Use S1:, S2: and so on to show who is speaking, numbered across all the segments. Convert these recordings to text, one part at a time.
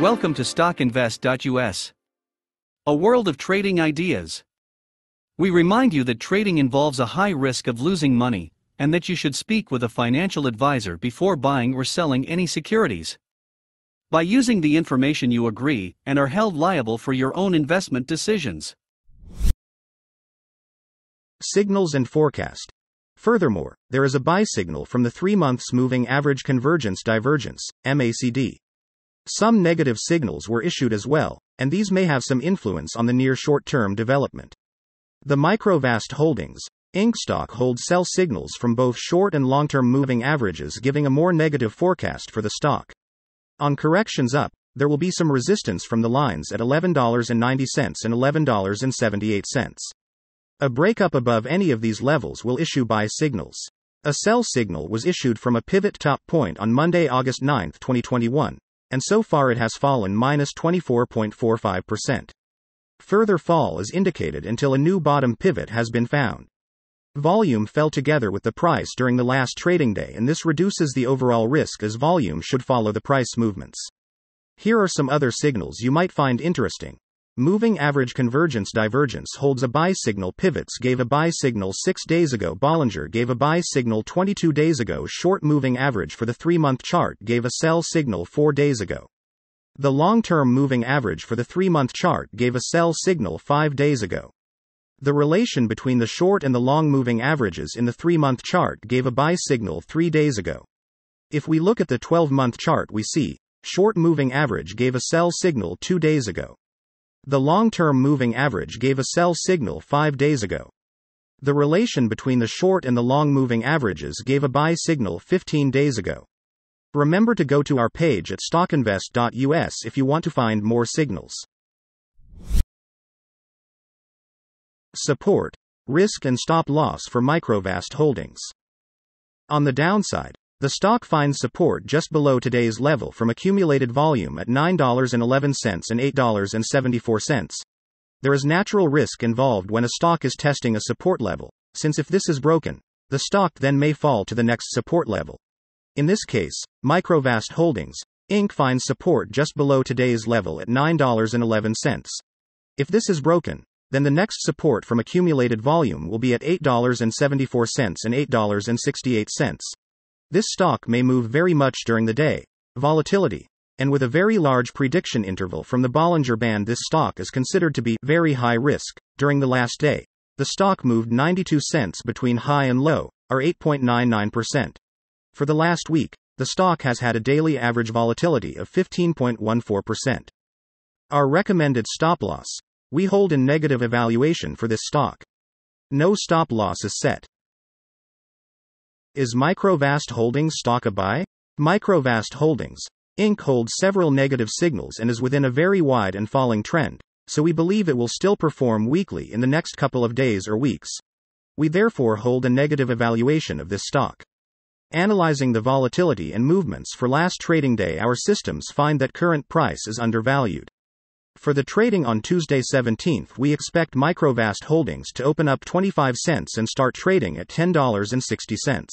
S1: Welcome to StockInvest.us, a world of trading ideas. We remind you that trading involves a high risk of losing money, and that you should speak with a financial advisor before buying or selling any securities. By using the information you agree and are held liable for your own investment decisions.
S2: Signals and forecast. Furthermore, there is a buy signal from the 3 months moving average convergence divergence, MACD. Some negative signals were issued as well, and these may have some influence on the near short term development. The Microvast Holdings, Inc. stock holds sell signals from both short and long term moving averages, giving a more negative forecast for the stock. On corrections up, there will be some resistance from the lines at $11.90 and $11.78. A breakup above any of these levels will issue buy signals. A sell signal was issued from a pivot top point on Monday, August 9, 2021, and so far it has fallen minus 24.45%. Further fall is indicated until a new bottom pivot has been found. Volume fell together with the price during the last trading day, and this reduces the overall risk as volume should follow the price movements. Here are some other signals you might find interesting. Moving average convergence divergence holds a buy signal. Pivots gave a buy signal 6 days ago. Bollinger gave a buy signal 22 days ago. Short moving average for the 3 month chart gave a sell signal 4 days ago. The long term moving average for the 3 month chart gave a sell signal 5 days ago. The relation between the short and the long moving averages in the 3 month chart gave a buy signal 3 days ago. If we look at the 12 month chart, we see short moving average gave a sell signal 2 days ago. The long-term moving average gave a sell signal 5 days ago. The relation between the short and the long moving averages gave a buy signal 15 days ago. Remember to go to our page at stockinvest.us if you want to find more signals. Support, risk and stop loss for Microvast holdings. On the downside, the stock finds support just below today's level from accumulated volume at $9.11 and $8.74. There is natural risk involved when a stock is testing a support level, since if this is broken, the stock then may fall to the next support level. In this case, Microvast Holdings, Inc. finds support just below today's level at $9.11. If this is broken, then the next support from accumulated volume will be at $8.74 and $8.68. This stock may move very much during the day. Volatility. And with a very large prediction interval from the Bollinger Band, this stock is considered to be very high risk. During the last day, the stock moved 92 cents between high and low, or 8.99%. For the last week, the stock has had a daily average volatility of 15.14%. Our recommended stop loss. We hold in negative evaluation for this stock. No stop loss is set. Is Microvast Holdings stock a buy? Microvast Holdings, Inc. holds several negative signals and is within a very wide and falling trend, so we believe it will still perform weakly in the next couple of days or weeks. We therefore hold a negative evaluation of this stock. Analyzing the volatility and movements for last trading day, our systems find that current price is undervalued. For the trading on Tuesday 17th, we expect Microvast Holdings to open up 25 cents and start trading at $10.60.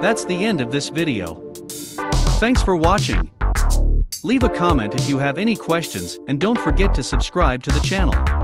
S1: That's the end of this video. Thanks for watching. Leave a comment if you have any questions and don't forget to subscribe to the channel.